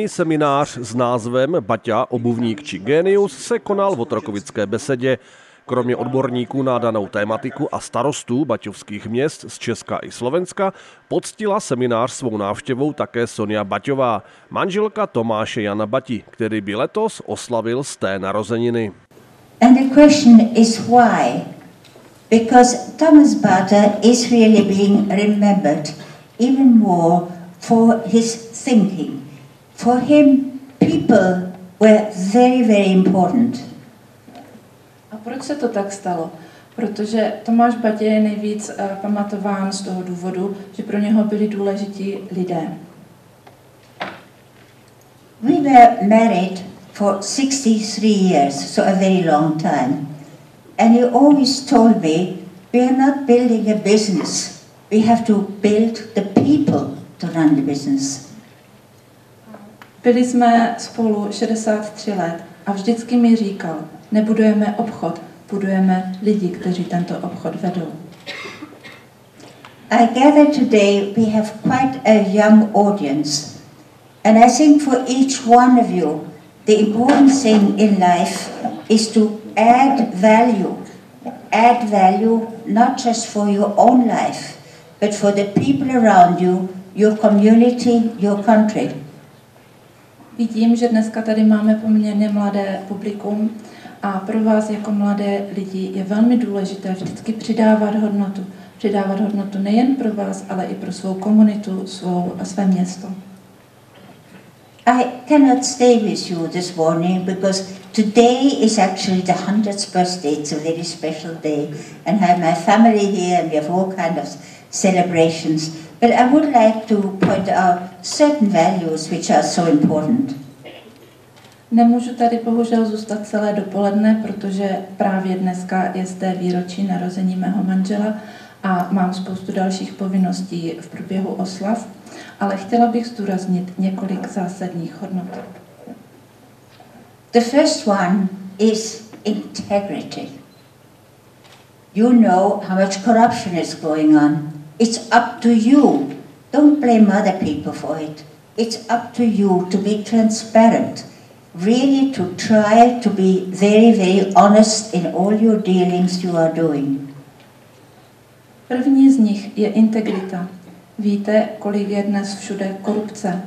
Odborný seminář s názvem Baťa, obuvník či genius se konal v Otrokovické besedě. Kromě odborníků na danou tématiku a starostů baťovských měst z Česka i Slovenska poctila seminář svou návštěvou také Sonia Baťová, manželka Tomáše Jana Bati, který by letos oslavil z té narozeniny. And the question is why? Because Thomas Bata is really being remembered even more for his thinking. For him, people were very, very important. A proč se to tak stalo? Protože Tomáš Batě je nejvíc uh, pamatován z toho důvodu, že pro něho byli důležití lidé. We were married for 63 years, so a very long time. And he always told me, we are not building a business. We have to build the people to run the business. Byli jsme spolu 63 let a vždycky mi říkal, nebudujeme obchod, budujeme lidi, kteří tento obchod vedou. I gather today we have quite a young audience. And I think for each one of you, the important thing in life is to add value. Add value not just for your own life, but for the people around you, your community, your country. Vidím, že dneska tady máme poměrně mladé publikum a pro vás jako mladé lidi je velmi důležité vždycky přidávat hodnotu. Přidávat hodnotu nejen pro vás, ale i pro svou komunitu, svou své město. I cannot stay with you this morning because today is actually the 100th birthday. It's a very special day. And I have my family here and we have all kind of celebrations. But I would like to point out certain values which are so important. Nemůžu tady bohužel zůstat celé dopoledne, protože právě dneska je zde výročí narození mého manžela a mám spoustu dalších povinností v průběhu oslav, ale chtěla bych zdůraznit několik zásadních hodnot. The first one is integrity. You know how much corruption is going on. It's up to you. Don't blame other people for it. It's up to you to be transparent. Really to try to be very, very honest in all your dealings you are doing. První z nich je integrita. Víte, kolik je dnes všude korupce.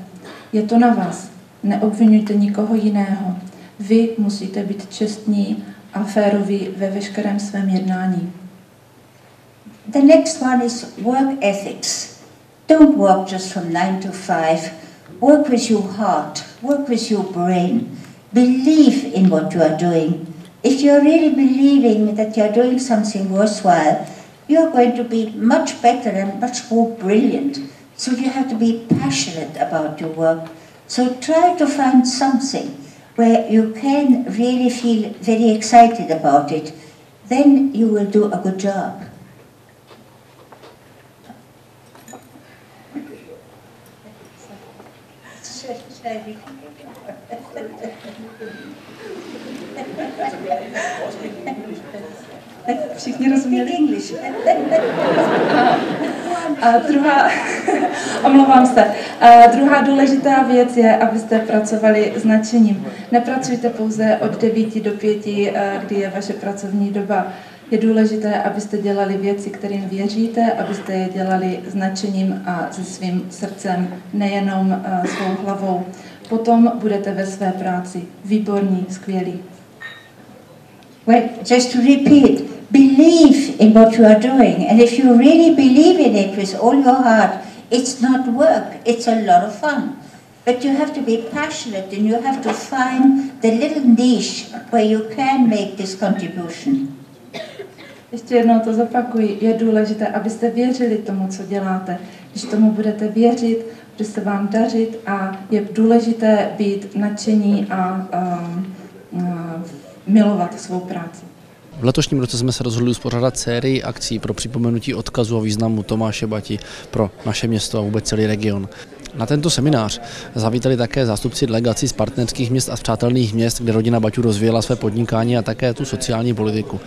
Je to na vás. Neobvinujte nikoho jiného. Vy musíte být čestní a féroví ve veškerém svém jednání. The next one is work ethics. Don't work just from nine to five. Work with your heart, work with your brain. Believe in what you are doing. If you're really believing that you're doing something worthwhile, you're going to be much better and much more brilliant. So you have to be passionate about your work. So try to find something where you can really feel very excited about it. Then you will do a good job. Všichni rozuměli? English. A druhá, omlouvám se, a druhá důležitá věc je, abyste pracovali s nadšením. Nepracujte pouze od 9 do 5, kdy je vaše pracovní doba. Je důležité, abyste dělali věci, kterým věříte, abyste je dělali nadšením a se svým srdcem, nejenom svou hlavou. Potom budete ve své práci výborní, skvělí. Well, just to repeat, believe in what you are doing. And if you really believe in it with all your heart, it's not work, it's a lot of fun. But you have to be passionate and you have to find the little niche where you can make this contribution. Ještě jednou to zopakuji. Je důležité, abyste věřili tomu, co děláte. Když tomu budete věřit, bude se vám dařit a je důležité být nadšení a um, uh, milovat svou práci. V letošním roce jsme se rozhodli uspořádat sérii akcí pro připomenutí odkazu a významu Tomáše Bati pro naše město a vůbec celý region. Na tento seminář zavítali také zástupci delegací z partnerských měst a z přátelných měst, kde rodina Baťů rozvíjela své podnikání a také tu sociální politiku.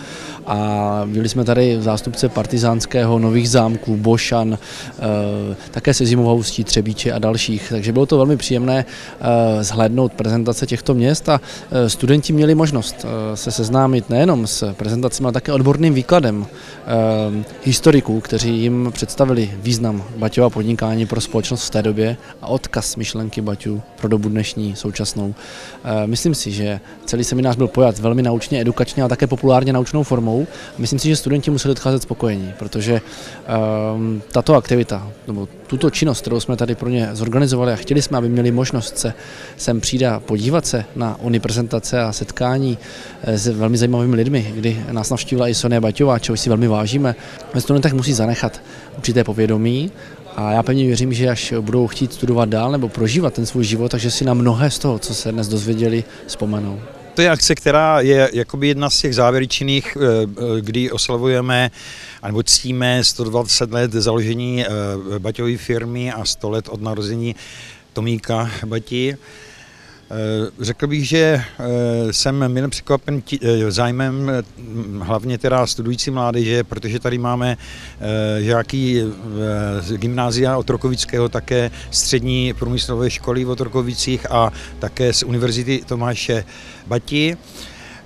A byli jsme tady zástupce partizánského, Nových zámků, Bošan, eh, také se Zimovou Třebíče a dalších. Takže bylo to velmi příjemné eh, zhlédnout prezentace těchto měst a eh, studenti měli možnost se seznámit nejenom s prezentacemi, ale také odborným výkladem historiků, kteří jim představili význam Baťova podnikání pro společnost v té době a odkaz myšlenky Baťů pro dobu dnešní, současnou. Myslím si, že celý seminář byl pojat velmi naučně, edukačně a také populárně naučnou formou. Myslím si, že studenti museli odcházet spokojení, protože um, tato aktivita, nebo tuto činnost, kterou jsme tady pro ně zorganizovali a chtěli jsme, aby měli možnost se sem přijít a podívat se na ony prezentace a setkání eh, s velmi zajímavými lidmi, kdy nás navštívila i Sonia Baťová, čeho si velmi vážíme. Ve studentech musí zanechat určité povědomí a já pevně věřím, že až budou chtít studovat dál nebo prožívat ten svůj život, takže si na mnohé z toho, co se dnes dozvěděli, vzpomenou. To je akce, která je jakoby jedna z těch závěrečných, eh, eh, kdy oslavujeme nebo ctíme 120 let založení eh, Baťové firmy a 100 let od narození Tomíka Bati. Eh, řekl bych, že eh, jsem milé překvapen eh, zájmem hlavně teda studující mládeže, protože tady máme žáky z gymnázia Otrokovického, také střední průmyslové školy v Otrokovicích a také z Univerzity Tomáše Bati.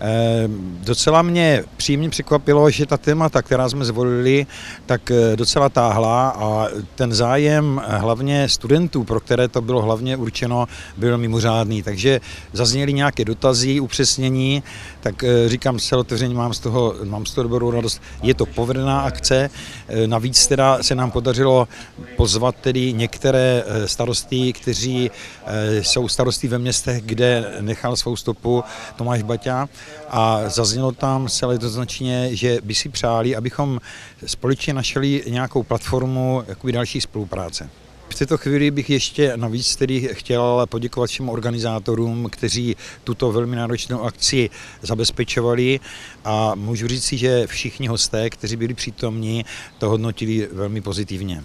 Ehm, docela mě příjemně překvapilo, že ta témata, která jsme zvolili, tak eh, docela táhla a ten zájem hlavně studentů, pro které to bylo hlavně určeno, byl mimořádný. Takže zazněly nějaké dotazy, upřesnění, tak eh, říkám se otevření, mám z toho, mám z toho dobrou radost. Je to povedená akce, eh, navíc teda se nám podařilo pozvat tedy některé starosty, kteří jsou starosty ve městech, kde nechal svou stopu Tomáš Baťa a zaznělo tam celé jednoznačně, že by si přáli, abychom společně našli nějakou platformu jakoby další spolupráce. V této chvíli bych ještě navíc tedy chtěl poděkovat všem organizátorům, kteří tuto velmi náročnou akci zabezpečovali a můžu říct si, že všichni hosté, kteří byli přítomní, to hodnotili velmi pozitivně.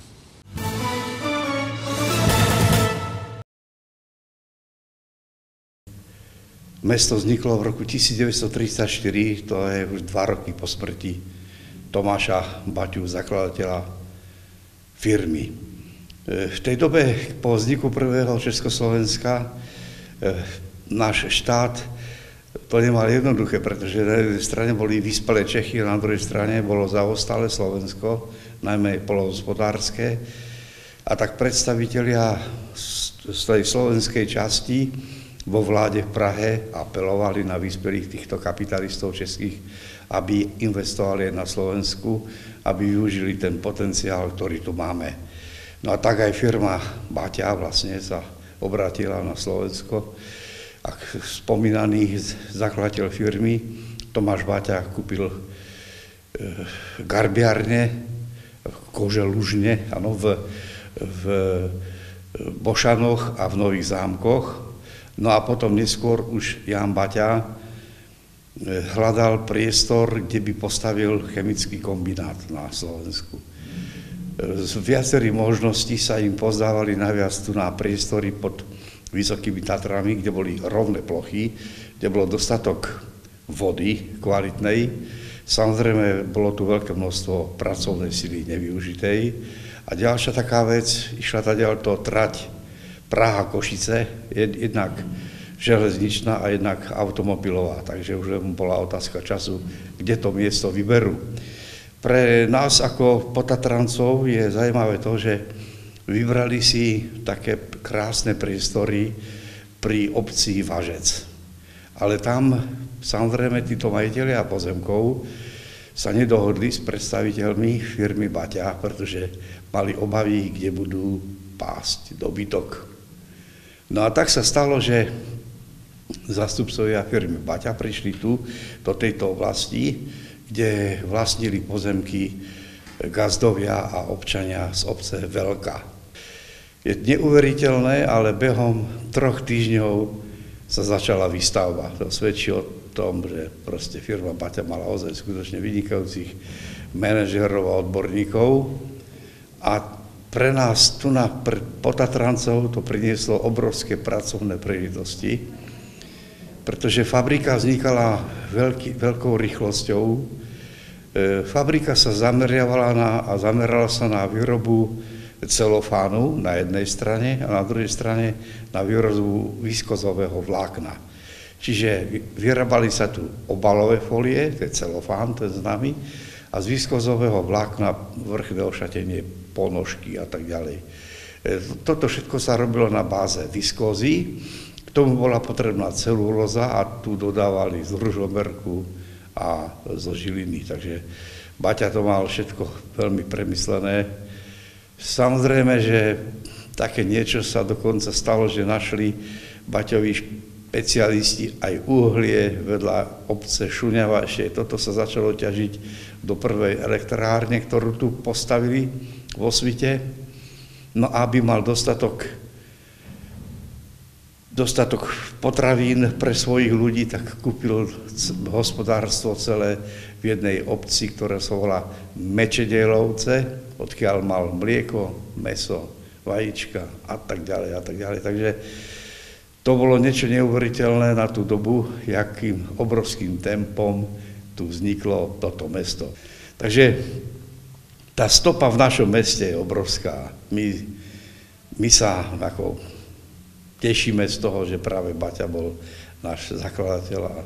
Mesto vzniklo v roku 1934, to je už dva roky po smrti Tomáša Baťu, zakladateľa firmy. E, v tej dobe po vzniku prvého Československa e, náš štát to nemal jednoduché, pretože na jednej strane boli vyspelé Čechy, na druhej strane bolo zaostalé Slovensko, najmä polohospodárske. A tak predstavitelia z tej slovenskej časti vo vláde v Prahe apelovali na vyspelých týchto kapitalistov českých, aby investovali na Slovensku, aby využili ten potenciál, ktorý tu máme. No a tak aj firma Baťa vlastne sa obratila na Slovensko a spomínaný zakladateľ firmy Tomáš Baťa kúpil e, garbiarne, kože lužne, ano, v, v Bošanoch a v Nových zámkoch No a potom neskôr už Jan Baťa eh, hľadal priestor, kde by postavil chemický kombinát na Slovensku. Eh, z viacerých možností sa im pozdávali najviac tu na priestory pod Vysokými Tatrami, kde boli rovné plochy, kde bolo dostatok vody kvalitnej. Samozrejme, bolo tu veľké množstvo pracovnej sily nevyužitej. A ďalšia taká vec, išla tady to trať Praha Košice, jednak železničná a jednak automobilová, takže už bola otázka času, kde to miesto vyberú. Pre nás ako potatrancov je zaujímavé to, že vybrali si také krásne priestory pri obci Važec. Ale tam samozrejme títo majiteľia pozemkov sa nedohodli s predstaviteľmi firmy Baťa, pretože mali obavy, kde budú pásť dobytok. No a tak sa stalo, že zastupcovia firmy Baťa prišli tu, do tejto oblasti, kde vlastnili pozemky gazdovia a občania z obce Veľká. Je neuveriteľné, ale behom troch týždňov sa začala výstavba. To svedčí o tom, že proste firma Baťa mala ozaj skutočne vynikajúcich manažerov a odborníkov a pre nás tu na Potatrancov to prinieslo obrovské pracovné príležitosti, pretože fabrika vznikala veľký, veľkou rýchlosťou. E, fabrika sa zameriavala na, a zamerala sa na výrobu celofánu na jednej strane a na druhej strane na výrobu výskozového vlákna. Čiže vyrábali sa tu obalové folie, to je celofán, ten známy, a z výskozového vlákna vrchné ošatenie ponožky a tak ďalej. E, toto všetko sa robilo na báze viskózy, k tomu bola potrebná celulóza a tu dodávali z ružomerku a zo žiliny, takže Baťa to mal všetko veľmi premyslené. Samozrejme, že také niečo sa dokonca stalo, že našli Baťovi špecialisti aj uhlie vedľa obce Šuňava, toto sa začalo ťažiť do prvej elektrárne, ktorú tu postavili vo svite, no aby mal dostatok, dostatok potravín pre svojich ľudí, tak kúpil hospodárstvo celé v jednej obci, ktorá sa volá Mečedielovce, odkiaľ mal mlieko, meso, vajíčka a tak ďalej a tak ďalej. Takže to bolo niečo neuveriteľné na tú dobu, jakým obrovským tempom tu vzniklo toto mesto. Takže tá stopa v našom meste je obrovská. My, my sa ako tešíme z toho, že práve Baťa bol náš zakladateľ a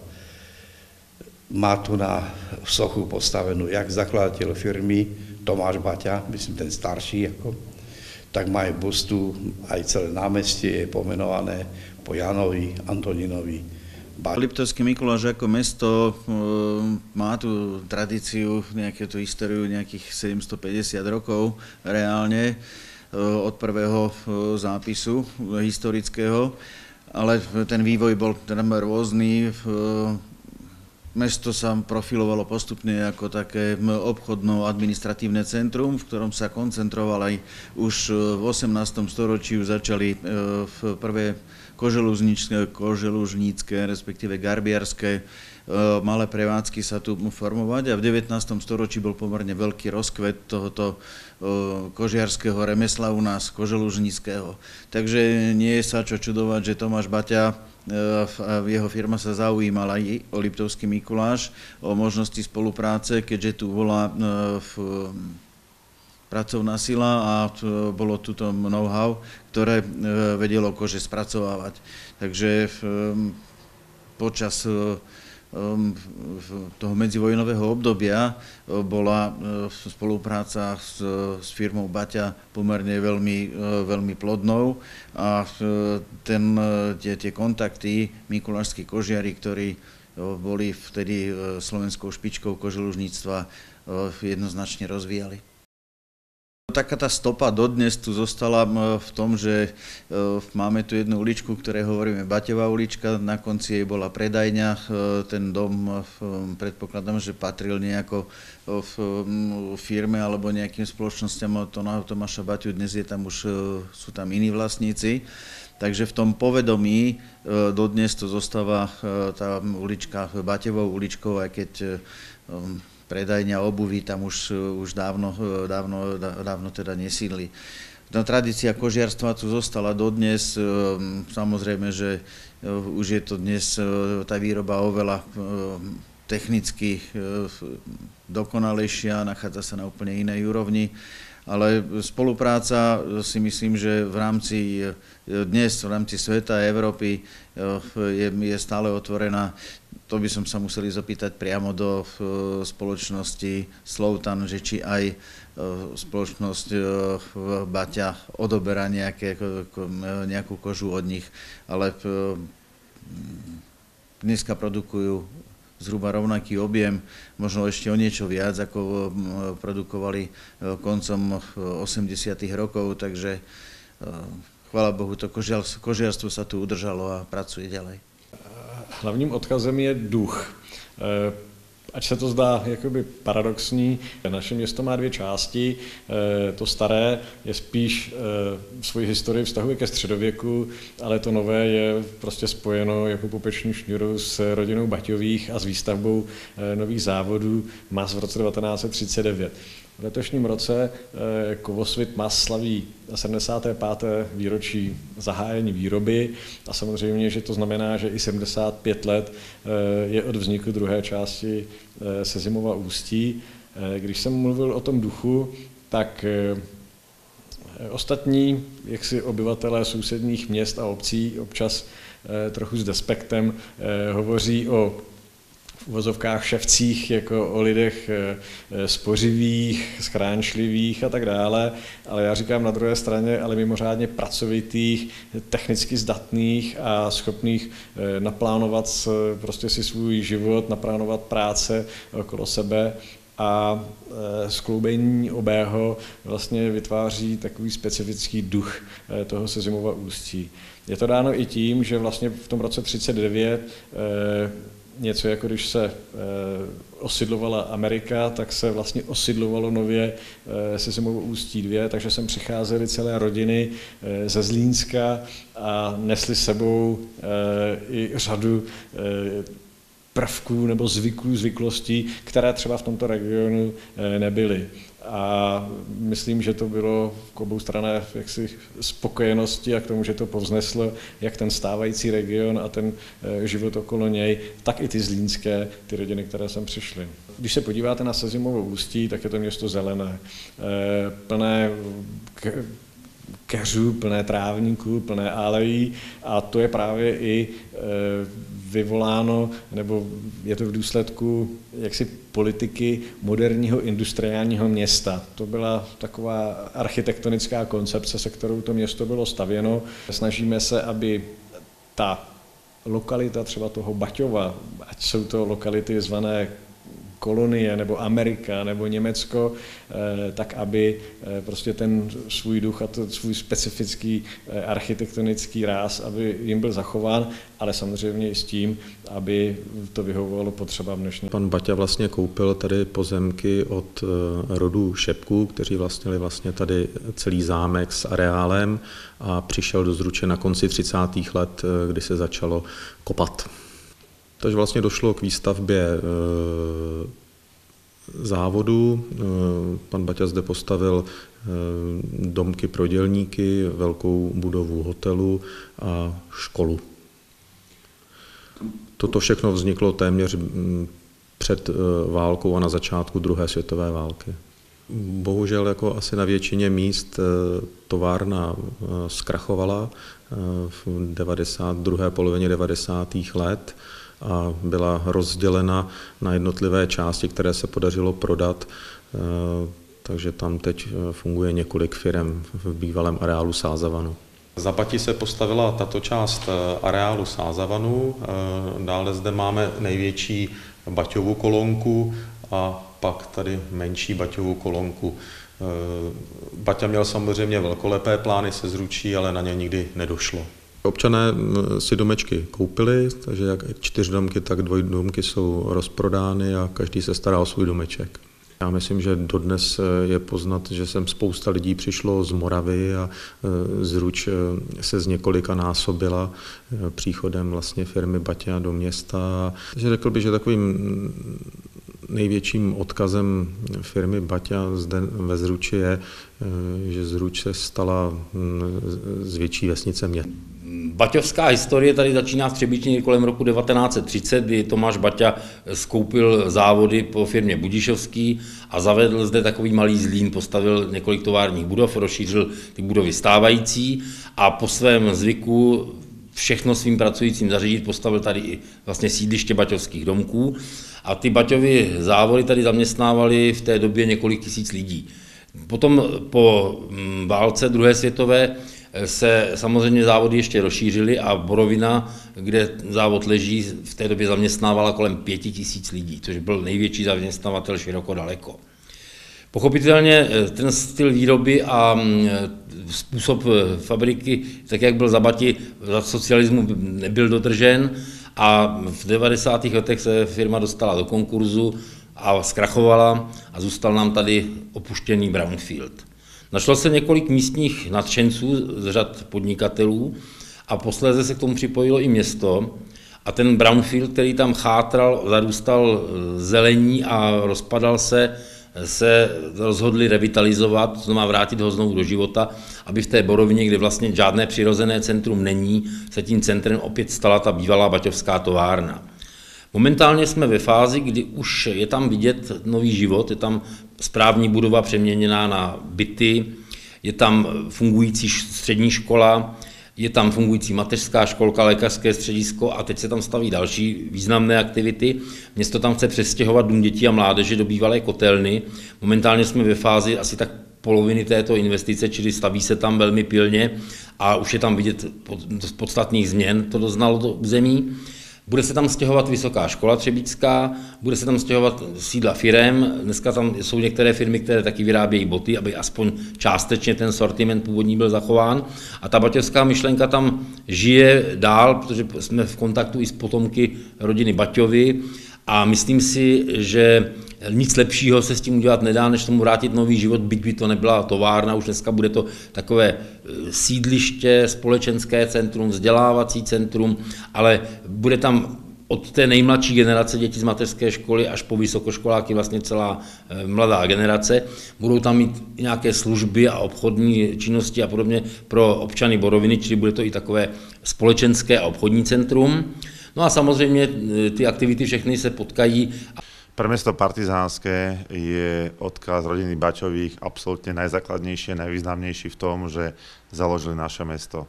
má tu na sochu postavenú jak zakladateľ firmy Tomáš Baťa, myslím ten starší, ako, tak má aj bustu, aj celé námestie je pomenované po Janovi, Antoninovi, Liptovský Mikuláš ako mesto e, má tú tradíciu, nejakú tú históriu nejakých 750 rokov reálne e, od prvého e, zápisu historického, ale ten vývoj bol teda rôzny. Mesto sa profilovalo postupne ako také obchodno-administratívne centrum, v ktorom sa koncentroval aj už v 18. storočí začali v prvé koželužnícke, respektíve garbiarské e, malé prevádzky sa tu formovať a v 19. storočí bol pomerne veľký rozkvet tohoto e, kožiarského remesla u nás, koželužníckého. Takže nie je sa čo čudovať, že Tomáš Baťa e, jeho firma sa zaujímala aj o Liptovský Mikuláš, o možnosti spolupráce, keďže tu bola v pracovná sila a bolo tu to know-how, ktoré e, vedelo kože spracovávať. Takže počas e, toho medzivojnového obdobia e, bola spolupráca s, s firmou Baťa pomerne veľmi, veľmi plodnou a ten, tie, tie kontakty mikulášskí kožiari, ktorí boli vtedy slovenskou špičkou koželužníctva, jednoznačne rozvíjali. Taká tá stopa dodnes tu zostala v tom, že e, máme tu jednu uličku, ktoré hovoríme Batevá ulička, na konci jej bola predajňa, e, ten dom predpokladám, že patril nejako v firme alebo nejakým spoločnosťam od Tomáša Baťu, dnes je tam už, e, sú tam iní vlastníci. Takže v tom povedomí dodnes to zostáva tá ulička Batevou uličkou, aj keď predajňa obuvy tam už, už dávno, dávno, dávno teda nesídli. Tá tradícia kožiarstva tu zostala dodnes, ehm, samozrejme, že eh, už je to dnes eh, tá výroba oveľa eh, technicky dokonalejšia, nachádza sa na úplne inej úrovni, ale spolupráca si myslím, že v rámci dnes, v rámci sveta a Európy je, je stále otvorená. To by som sa museli zapýtať priamo do spoločnosti Slovtan, že či aj spoločnosť e, Baťa odoberá nejaké, nejakú kožu od nich, ale dneska produkujú zhruba rovnaký objem, možno ešte o niečo viac, ako produkovali e, koncom 80. rokov, takže chvála Bohu, to kožiarstvo sa tu udržalo a pracuje ďalej hlavním odkazem je duch. Eh, Ať se to zdá jakoby paradoxní, naše město má dvě části. Eh, to staré je spíš eh, svoji historii vztahuje ke středověku, ale to nové je prostě spojeno jako popeční šňuru s rodinou Baťových a s výstavbou nových závodů MAS v roce 1939. V letošním roce eh, Kovosvit MAS slaví 75. výročí zahájení výroby a samozřejmě, že to znamená, že i 75 let eh, je od vzniku druhé části eh, Sezimova ústí. Když jsem mluvil o tom duchu, tak ostatní jaksi obyvatelé sousedních měst a obcí občas trochu s despektem hovoří o v uvozovkách ševcích, jako o lidech eh, eh, spořivých, schránčlivých a tak dále, ale já říkám na druhé straně, ale mimořádně pracovitých, technicky zdatných a schopných eh, naplánovat prostě si svůj život, naplánovat práce okolo sebe a skloubení obého vlastně vytváří takový specifický duch toho Sezimova ústí. Je to dáno i tím, že vlastně v tom roce 39 něco jako když se e, osidlovala Amerika, tak se vlastně osidlovalo nově e, se Zimovou ústí dvě, takže sem přicházely celé rodiny e, ze Zlínska a nesli sebou i řadu prvků nebo zvyků, zvyklostí, které třeba v tomto regionu nebyly a myslím, že to bylo k obou straně jaksi spokojenosti a k tomu, že to povzneslo jak ten stávající region a ten eh, život okolo něj, tak i ty zlínské, ty rodiny, které sem přišly. Když se podíváte na Sezimovo ústí, tak je to město zelené, eh, plné keřů, plné trávníků, plné alejí a to je právě i eh, vyvoláno, nebo je to v důsledku jaksi politiky moderního industriálního města. To byla taková architektonická koncepce, se kterou to město bylo stavěno. Snažíme se, aby ta lokalita třeba toho Baťova, ať jsou to lokality zvané kolonie, nebo Amerika, nebo Německo, eh, tak aby eh, prostě ten svůj duch a ten svůj specifický eh, architektonický ráz, aby jim byl zachován, ale samozřejmě i s tím, aby to vyhovovalo potřebám dnešní. Pan Baťa vlastně koupil tady pozemky od rodů Šepků, kteří vlastnili vlastně tady celý zámek s areálem a přišel do Zruče na konci 30. let, kdy se začalo kopat. Takže vlastně došlo k výstavbě e, závodu. E, pan Baťa zde postavil e, domky pro dělníky, velkou budovu hotelu a školu. Toto všechno vzniklo téměř před válkou a na začátku druhé světové války. Bohužel jako asi na většině míst továrna zkrachovala v 92. polovině 90. let a byla rozdělena na jednotlivé části, které se podařilo prodat. Eh, takže tam teď eh, funguje několik firm v bývalém areálu Sázavanu. Za Pati se postavila tato část eh, areálu Sázavanu, dále zde máme největší baťovou kolonku a pak tady menší baťovou kolonku. Baťa měl samozřejmě velkolepé plány se zručí, ale na ně nikdy nedošlo. Občané si domečky koupili, takže jak čtyřdomky, tak dvojdomky jsou rozprodány a každý se stará o svůj domeček. Já myslím, že dodnes e, je poznat, že sem spousta lidí přišlo z Moravy a e, zruč e, se z několika násobila příchodem vlastně firmy Baťa do města. Takže řekl bych, že takovým největším odkazem firmy Baťa zde ve Zruči je, že Zruč se stala z větší vesnice měst. Baťovská historie tady začíná v Třebíčině kolem roku 1930, kdy Tomáš Baťa skoupil závody po firmě Budišovský a zavedl zde takový malý zlín, postavil několik továrních budov, rozšířil ty budovy stávající a po svém zvyku všechno svým pracujícím zařídit, postavil tady i vlastně sídliště baťovských domků a ty Baťovy závody tady zaměstnávali v té době několik tisíc lidí. Potom po mm, válce druhé světové se samozřejmě závody ještě rozšířily a Borovina, kde závod leží, v té době zaměstnávala kolem pěti tisíc lidí, což byl největší zaměstnavatel široko daleko. Pochopitelně eh, ten styl výroby a mm, způsob eh, fabriky, tak jak byl za Bati, za socialismu nebyl dodržen a v 90. letech se firma dostala do konkurzu a zkrachovala a zůstal nám tady opuštěný brownfield. Našlo se několik místních nadšenců z řad podnikatelů a posléze se k tomu připojilo i město. A ten brownfield, který tam chátral, zarůstal zelení a rozpadal se se rozhodli revitalizovat, to znamená vrátit ho znovu do života, aby v té Borovině, kde vlastně žádné přirozené centrum není, se tím centrem opět stala ta bývalá baťovská továrna. Momentálně jsme ve fázi, kdy už je tam vidět nový život, je tam správní budova přeměněná na byty, je tam fungující střední škola, je tam fungující mateřská školka, lékařské středisko a teď se tam staví další významné aktivity. Město tam chce přestěhovat dům dětí a mládeže do bývalé kotelny. Momentálně jsme ve fázi asi tak poloviny této investice, čili staví se tam velmi pilně a už je tam vidět podstatných změn, to doznalo to území. Bude se tam stěhovat Vysoká škola Třebíčská, bude se tam stěhovat sídla firem, dneska tam jsou některé firmy, které taky vyrábějí boty, aby aspoň částečně ten sortiment původní byl zachován. A ta baťovská myšlenka tam žije dál, protože jsme v kontaktu i s potomky rodiny Baťovi a myslím si, že nic lepšího se s tím udělat nedá, než tomu vrátit nový život, byť by to nebyla továrna, už dneska bude to takové e, sídliště, společenské centrum, vzdělávací centrum, ale bude tam od té nejmladší generace dětí z mateřské školy až po vysokoškoláky vlastně celá e, mladá generace. Budou tam mít nějaké služby a obchodní činnosti a podobně pro občany Boroviny, čili bude to i takové společenské a obchodní centrum. No a samozřejmě e, ty aktivity všechny se potkají. Pre mesto Partizánske je odkaz rodiny Bačových absolútne najzákladnejší, najvýznamnejší v tom, že založili naše mesto.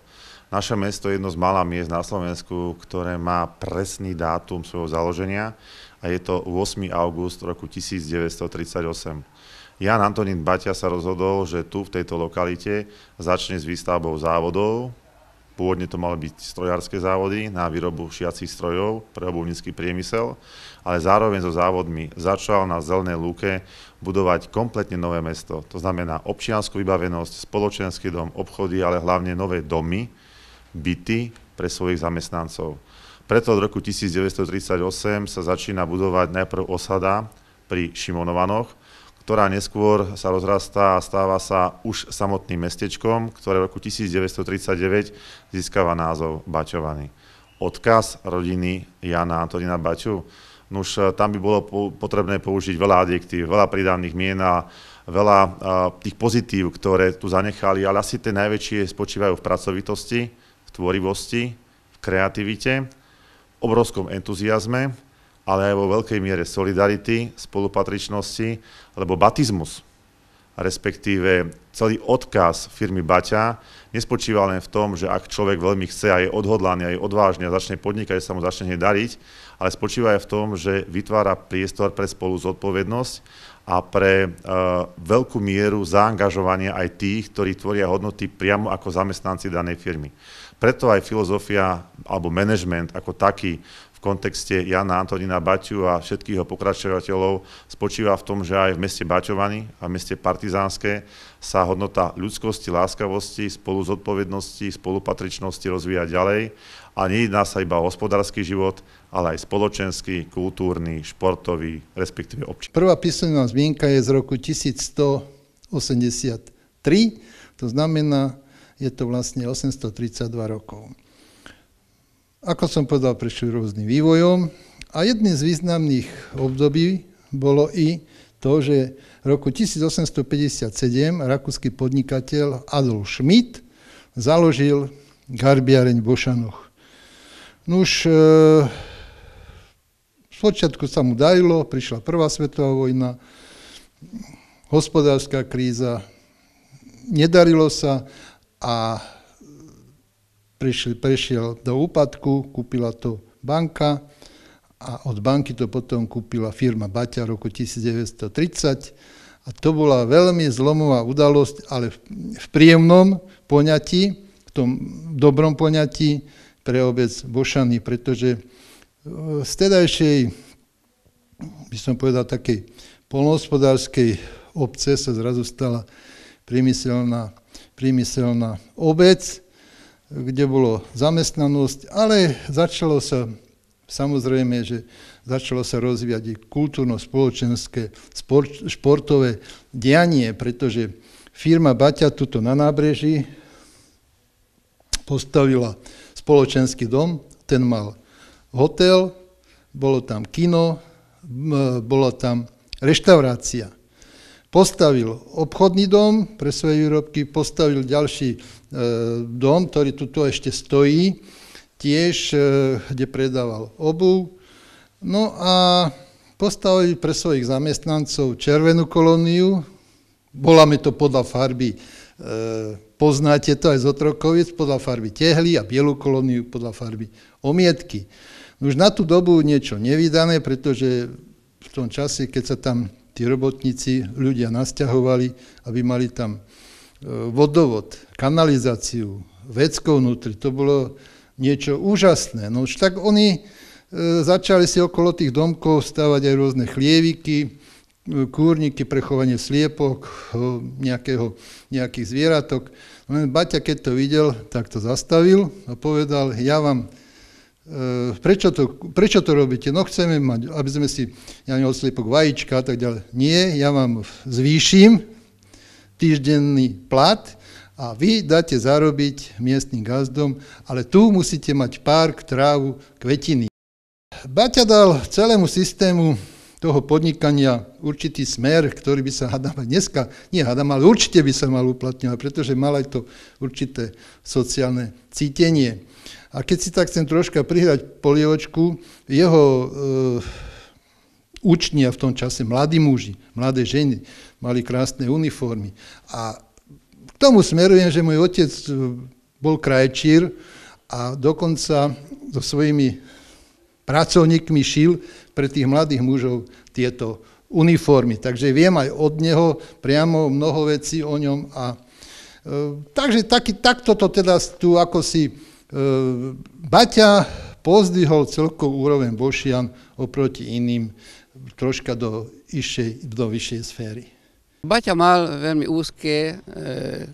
Naše mesto je jedno z malá miest na Slovensku, ktoré má presný dátum svojho založenia a je to 8. august roku 1938. Jan Antonín Baťa sa rozhodol, že tu v tejto lokalite začne s výstavbou závodov, Pôvodne to mali byť strojárske závody na výrobu šiacich strojov pre obuvnícky priemysel, ale zároveň so závodmi začal na Zelenej lúke budovať kompletne nové mesto. To znamená občianskú vybavenosť, spoločenský dom, obchody, ale hlavne nové domy, byty pre svojich zamestnancov. Preto od roku 1938 sa začína budovať najprv osada pri Šimonovanoch, ktorá neskôr sa rozrastá a stáva sa už samotným mestečkom, ktoré v roku 1939 získava názov Baťovany. Odkaz rodiny Jana Antonína Baťu, už eh, tam by bolo potrebné použiť veľa adjektív, veľa pridaných mien a veľa uh, tých pozitív, ktoré tu zanechali, ale asi tie najväčšie spočívajú v pracovitosti, v tvorivosti, v kreativite, obrovskom entuziasme, ale aj vo veľkej miere solidarity, spolupatričnosti, lebo batizmus, respektíve celý odkaz firmy Baťa nespočíva len v tom, že ak človek veľmi chce a je odhodlaný a je odvážny a začne podnikať, sa mu začne dariť, ale spočíva aj v tom, že vytvára priestor pre spolu zodpovednosť a pre uh, veľkú mieru zaangažovania aj tých, ktorí tvoria hodnoty priamo ako zamestnanci danej firmy. Preto aj filozofia alebo management ako taký v kontexte Jana Antonína Baťu a všetkých jeho pokračovateľov spočíva v tom, že aj v meste Baťovany a v meste Partizánske sa hodnota ľudskosti, láskavosti, spolu zodpovednosti, spolupatričnosti rozvíja ďalej a nejedná sa iba o hospodársky život, ale aj spoločenský, kultúrny, športový, respektíve občan. Prvá písomná zmienka je z roku 1183, to znamená, je to vlastne 832 rokov. Ako som povedal, prešli rôznym vývojom a jedným z významných období bolo i to, že v roku 1857 rakúsky podnikateľ Adolf Schmidt založil garbiareň v Bošanoch. Nuž, e, v počiatku sa mu darilo, prišla prvá svetová vojna, hospodárska kríza, nedarilo sa a prešiel, prešiel do úpadku, kúpila to banka a od banky to potom kúpila firma Baťa roku 1930 a to bola veľmi zlomová udalosť, ale v, v príjemnom poňatí, v tom dobrom poňatí pre obec Bošany, pretože e, z tedajšej, by som povedal, takej polnohospodárskej obce sa zrazu stala priemyselná, priemyselná obec, kde bolo zamestnanosť, ale začalo sa, samozrejme, že začalo sa rozvíjať i kultúrno-spoločenské, športové dianie, pretože firma Baťa tuto na nábreží postavila spoločenský dom, ten mal hotel, bolo tam kino, bola tam reštaurácia. Postavil obchodný dom pre svoje výrobky, postavil ďalší e, dom, ktorý tuto ešte stojí, tiež, e, kde predával obu. No a postavili pre svojich zamestnancov červenú kolóniu, voláme to podľa farby, e, poznáte to aj z Otrokoviec, podľa farby tehly a bielu kolóniu podľa farby omietky. Už na tú dobu niečo nevydané, pretože v tom čase, keď sa tam tí robotníci, ľudia nasťahovali, aby mali tam e, vodovod, kanalizáciu, vecko vnútri, to bolo niečo úžasné. No už tak oni e, začali si okolo tých domkov stavať aj rôzne chlieviky, e, kúrniky, prechovanie sliepok, nejakého, nejakých zvieratok. No Baťa, keď to videl, tak to zastavil a povedal, ja vám prečo to, prečo to robíte? No chceme mať, aby sme si, ja neviem, odsliepok vajíčka a tak ďalej. Nie, ja vám zvýšim týždenný plat a vy dáte zarobiť miestnym gazdom, ale tu musíte mať park, trávu, kvetiny. Baťa dal celému systému toho podnikania určitý smer, ktorý by sa hádam aj dneska, nie hádam, ale určite by sa mal uplatňovať, pretože mal aj to určité sociálne cítenie. A keď si tak chcem troška prihrať polievočku, jeho e, učnia v tom čase, mladí muži, mladé ženy, mali krásne uniformy. A k tomu smerujem, že môj otec e, bol krajčír a dokonca so svojimi pracovníkmi šil pre tých mladých mužov tieto uniformy. Takže viem aj od neho priamo mnoho vecí o ňom. A, e, takže taký, takto to teda tu ako si Baťa pozdvihol celkovú úroveň Bošian oproti iným troška do, išej, do vyššej sféry. Baťa mal veľmi úzke e,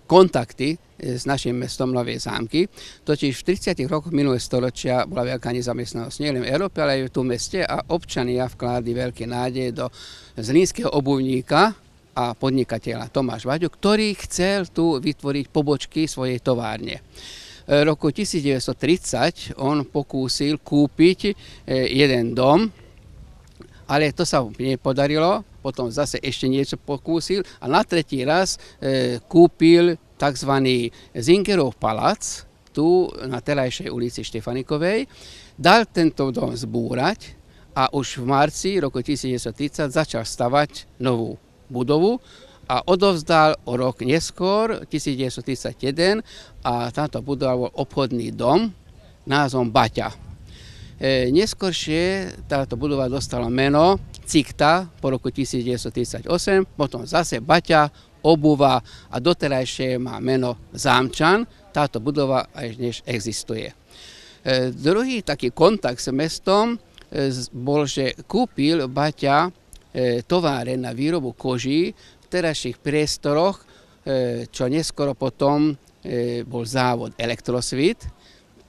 kontakty s našim mestom Nové zámky. Totiž v 30. rokoch minulého storočia bola veľká nezamestnanosť nielen v Európe, ale aj v tu meste a občania vkládli veľké nádeje do zlínskeho obuvníka a podnikateľa Tomáš Vaďo, ktorý chcel tu vytvoriť pobočky svojej továrne roku 1930 on pokúsil kúpiť e, jeden dom, ale to sa mu nepodarilo, potom zase ešte niečo pokúsil a na tretí raz e, kúpil tzv. Zingerov palác tu na terajšej ulici Štefanikovej, dal tento dom zbúrať a už v marci roku 1930 začal stavať novú budovu, a odovzdal o rok neskôr, 1931, a táto budova bol obchodný dom názvom Baťa. E, neskôršie táto budova dostala meno Cikta po roku 1938, potom zase Baťa, obuva a doterajšie má meno Zámčan. Táto budova aj dnes existuje. E, druhý taký kontakt s mestom e, bol, že kúpil Baťa e, továre na výrobu koží terajších priestoroch, e, čo neskoro potom e, bol závod Elektrosvit.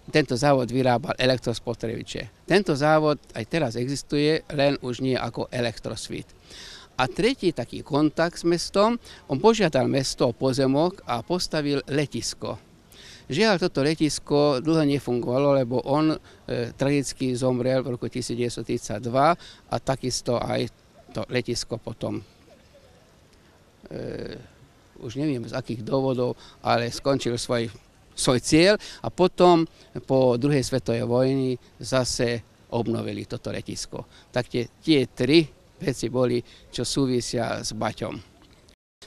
Tento závod vyrábal elektrospotrebiče. Tento závod aj teraz existuje, len už nie ako Elektrosvit. A tretí taký kontakt s mestom, on požiadal mesto o pozemok a postavil letisko. Žiaľ, toto letisko dlho nefungovalo, lebo on e, tragicky zomrel v roku 1932 a takisto aj to letisko potom už neviem z akých dôvodov, ale skončil svoj, svoj cieľ a potom po druhej svetovej vojny zase obnovili toto letisko. Tak tie, tie tri veci boli, čo súvisia s Baťom.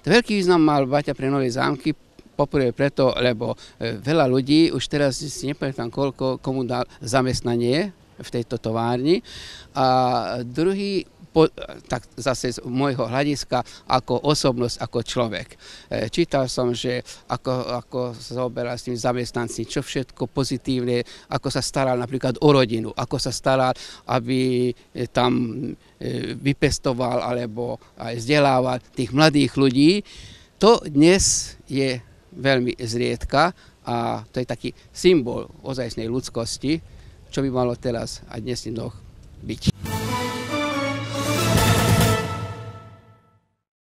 Veľký význam mal Baťa pre nové zámky, poprvé preto, lebo e, veľa ľudí, už teraz si nepamätám koľko, komu dal zamestnanie v tejto továrni. A druhý po, tak zase z môjho hľadiska ako osobnosť, ako človek. E, čítal som, že ako, ako sa zaoberal s tým zamestnanci, čo všetko pozitívne, ako sa staral napríklad o rodinu, ako sa staral, aby tam e, vypestoval alebo aj vzdelával tých mladých ľudí. To dnes je veľmi zriedka a to je taký symbol ozajstnej ľudskosti, čo by malo teraz aj dnes byť.